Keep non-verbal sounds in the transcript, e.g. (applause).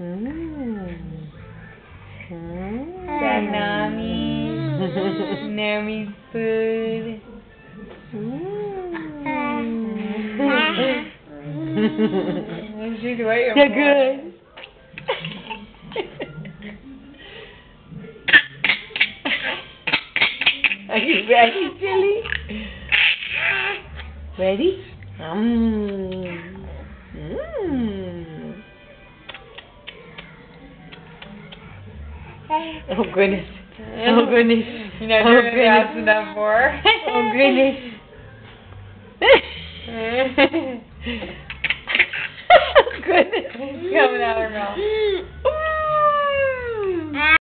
Mm. Mm. Nami. Nami's food. Mm. She's waiting You're good. (laughs) Are you ready, Silly? Ready? Mm. Mm. (laughs) Oh goodness. Oh (laughs) goodness. You know, Oh, you're gonna be goodness. asking that for. Oh goodness. (laughs) goodness. Coming out her mouth.